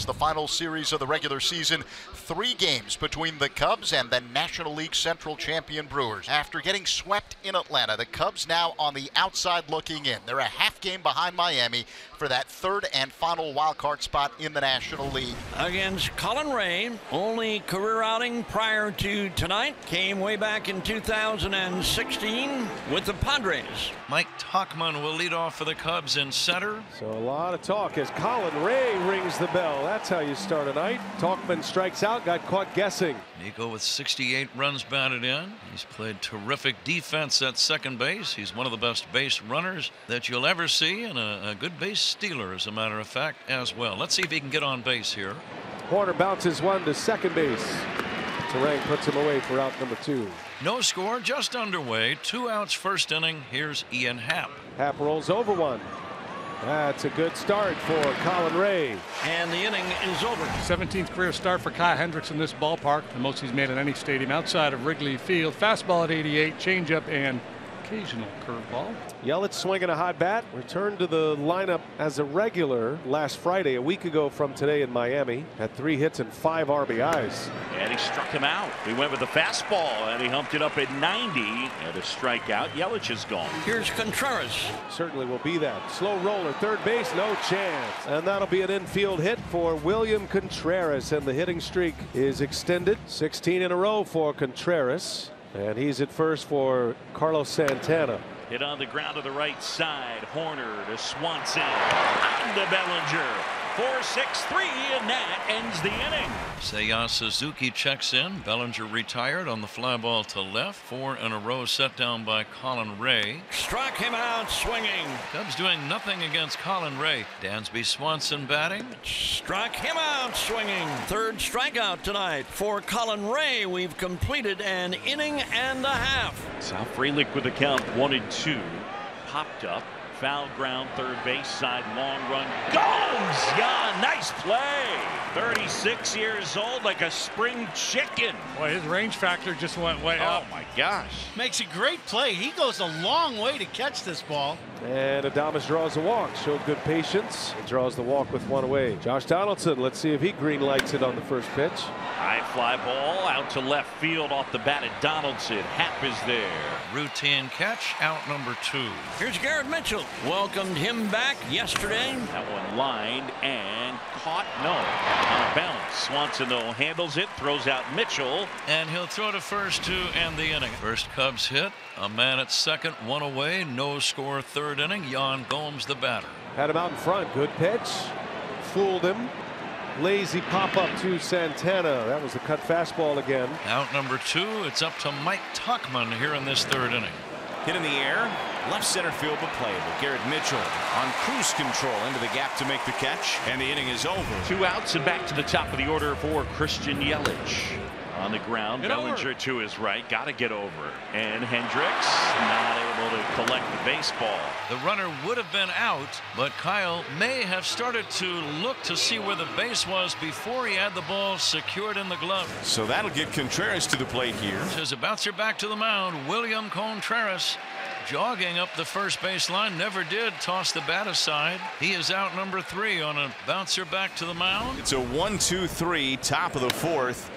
It's the final series of the regular season. Three games between the Cubs and the National League Central champion Brewers. After getting swept in Atlanta, the Cubs now on the outside looking in. They're a half game behind Miami for that third and final wild card spot in the National League. Against Colin Rea, only career outing prior to tonight came way back in 2016 with the Padres. Mike Tauchman will lead off for the Cubs in center. So a lot of talk as Colin Rea rings the bell. That's how you start a night. Tauchman strikes out, got caught guessing. Nico with 68 runs batted in. He's played terrific defense at second base. He's one of the best base runners that you'll ever see and a, a good base stealer as a matter of fact as well. Let's see if he can get on base here. Hoerner bounces one to second base. Turang puts him away for out number two. No score, just underway. Two outs first inning. Here's Ian Happ. Happ rolls over one. That's a good start for Colin Rea. And the inning is over. 17th career start for Kyle Hendricks in this ballpark, the most he's made in any stadium outside of Wrigley Field. Fastball at 88, changeup, and occasional curveball. Yelich swinging a hot bat. Returned to the lineup as a regular last Friday, a week ago from today in Miami. Had three hits and five RBIs. And he struck him out. He went with the fastball and he humped it up at 90 and a strikeout. Yelich is gone. Here's Contreras. Certainly will be that. Slow roller, third base, no chance. And that'll be an infield hit for William Contreras. And the hitting streak is extended. 16 in a row for Contreras. And he's at first for Carlos Santana. Hit on the ground to the right side. Hoerner to Swanson. On to Bellinger. 4-6-3 and that ends the inning. Seiya Suzuki checks in. Bellinger retired on the fly ball to left. Four in a row set down by Colin Rea. Struck him out swinging. Cubs doing nothing against Colin Rea. Dansby Swanson batting. Struck him out swinging. Third strikeout tonight for Colin Rea. We've completed an inning and a half. Sal Frelick with the count one and two. Popped up. Foul ground, third base side, long run. Goes! Yeah, nice play. 36 years old, like a spring chicken. Boy, his range factor just went way Oh up. my gosh. Makes a great play. He goes a long way to catch this ball. And Adames draws a walk. Showed good patience. And draws the walk with one away. Josh Donaldson, let's see if he green lights it on the first pitch. High fly ball out to left field off the bat at Donaldson. Happ is there. Routine catch. Out number two. Here's Garrett Mitchell. Welcomed him back yesterday. That one lined and caught. No. On a bounce. Swanson, though, handles it, throws out Mitchell. And he'll throw to first to end the inning. First Cubs hit. A man at second, one away. No score third inning. Yan Gomes the batter. Had him out in front. Good pitch. Fooled him. Lazy pop up to Santana. That was the cut fastball again. Out number two. It's up to Mike Tauchman here in this third inning. Hit in the air, left center field, but playable. Garrett Mitchell on cruise control into the gap to make the catch, and the inning is over. Two outs and back to the top of the order for Christian Yelich. On the ground, Get Bellinger over. to his right, got to get over. And Hendricks not able to collect the baseball. The runner would have been out, but Kyle may have started to look to see where the base was before he had the ball secured in the glove. So that'll get Contreras to the plate here. As a bouncer back to the mound, William Contreras jogging up the first base line, never did toss the bat aside. He is out number three on a bouncer back to the mound. It's a one, two, three, top of the fourth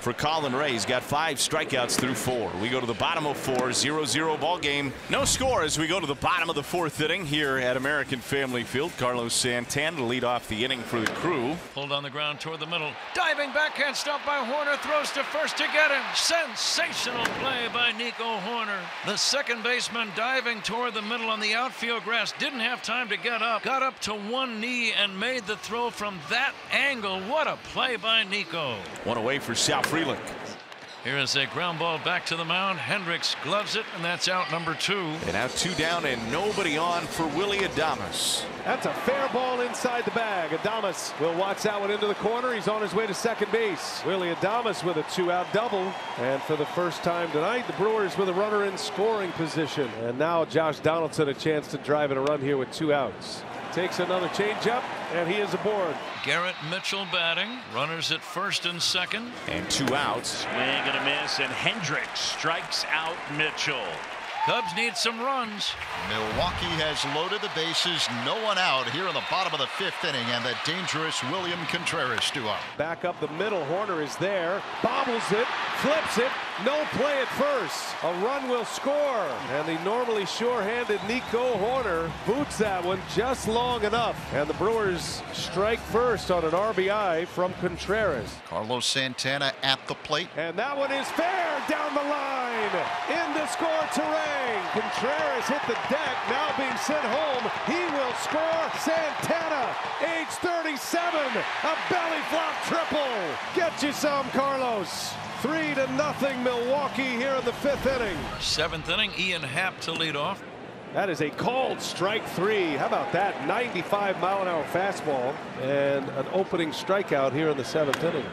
for Colin Rea. He's got five strikeouts through four. We go to the bottom of four, 0 0 ball game. No score as we go to the bottom of the fourth inning here at American Family Field. Carlos Santana to lead off the inning for the crew. Pulled on the ground toward the middle. Diving backhand stop by Hoerner. Throws to first to get him. Sensational play by Nico Hoerner. The second baseman diving toward the middle on the outfield grass. Didn't have time to get up. Got up to one knee and made the throw from that angle. What a play by Nico. One away for Sal Frelick. Here is a ground ball back to the mound. Hendricks gloves it, and that's out number two. And out two down and nobody on for Willie Adames. That's a fair ball inside the bag. Adames will watch that one into the corner. He's on his way to second base. Willie Adames with a two-out double. And for the first time tonight, the Brewers with a runner in scoring position. And now Josh Donaldson a chance to drive in a run here with two outs. Takes another changeup, and he is aboard. Garrett Mitchell batting. Runners at first and second. And two outs. Swing and a miss, and Hendricks strikes out Mitchell. Cubs need some runs. Milwaukee has loaded the bases, no one out here in the bottom of the fifth inning, and the dangerous William Contreras to up. Back up the middle, Hoerner is there, bobbles it, flips it, no play at first. A run will score, and the normally sure-handed Nico Hoerner boots that one just long enough, and the Brewers strike first on an RBI from Contreras. Carlos Santana at the plate. And that one is fair down the line. In to score Turang. Contreras hit the deck, now being sent home. He will score. Santana, age 37, a belly flop triple. Get you some, Carlos. Three to nothing Milwaukee here in the fifth inning. Seventh inning, Ian Happ to lead off. That is a called strike three. How about that? 95 mile an hour fastball and an opening strikeout here in the seventh inning.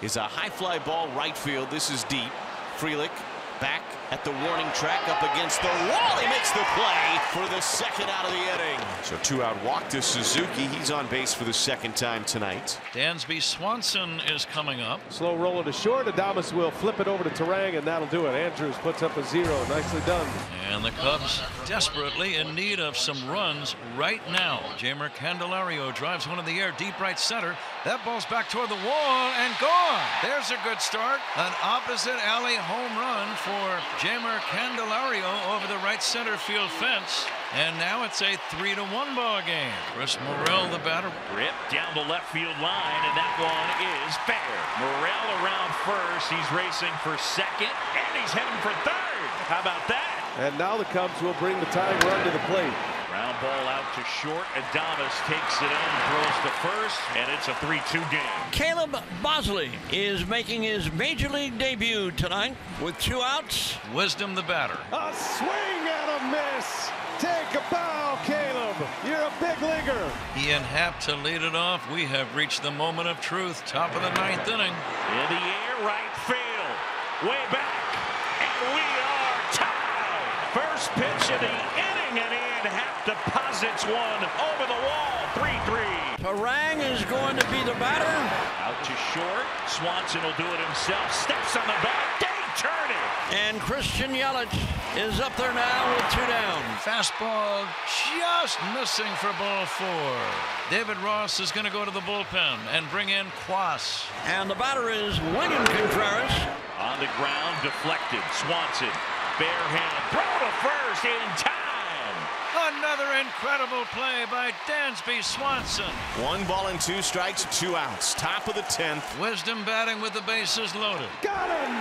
Is a high fly ball right field. This is deep. Frelick back at the warning track up against the wall. He makes the play for the second out of the inning. So two out walk to Suzuki. He's on base for the second time tonight. Dansby Swanson is coming up. Slow roller to short. Adames will flip it over to Turang, and that'll do it. Andrews puts up a zero. Nicely done. And the Cubs desperately in need of some runs right now. Jeimer Candelario drives one in the air deep right center. That ball's back toward the wall and gone. There's a good start. An opposite alley home run for Jeimer Candelario over the right center field fence. And now it's a three to one ball game. Chris Morel, the batter. Rip down the left field line, and that one is fair. Morel around first. He's racing for second, and he's heading for third. How about that? And now the Cubs will bring the tying run to the plate. Ground ball out to short. Adames takes it in, throws to first, and it's a 3-2 game. Caleb Boushley is making his major league debut tonight with two outs. Wisdom, the batter. A swing and a miss. Take a bow, Caleb. You're a big leaguer. Ian Happ to lead it off. We have reached the moment of truth. Top of the ninth inning. In the air, right field. Way back. And we are tied. First pitch of the inning, and Ian Happ deposits one over the wall. 3-3. Turang is going to be the batter. Out to short. Swanson will do it himself. Steps on the back. They turn it. And Christian Yelich is up there now with two down. Fastball just missing for ball four. David Ross is going to go to the bullpen and bring in Cuas. And the batter is William Contreras. On the ground, deflected. Swanson, bare hand, throw to first in time. Another incredible play by Dansby Swanson. One ball and two strikes, two outs. Top of the 10th. Wisdom batting with the bases loaded. Got him!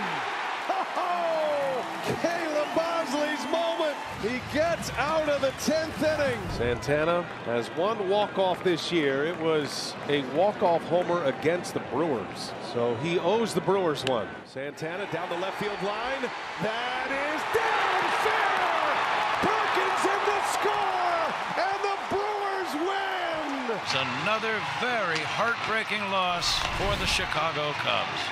Oh, Caleb Boushley's moment. He gets out of the 10th inning. Santana has one walk-off this year. It was a walk-off homer against the Brewers. So he owes the Brewers one. Santana down the left field line. That is down fair. Perkins in the score, and the Brewers win. It's another very heartbreaking loss for the Chicago Cubs.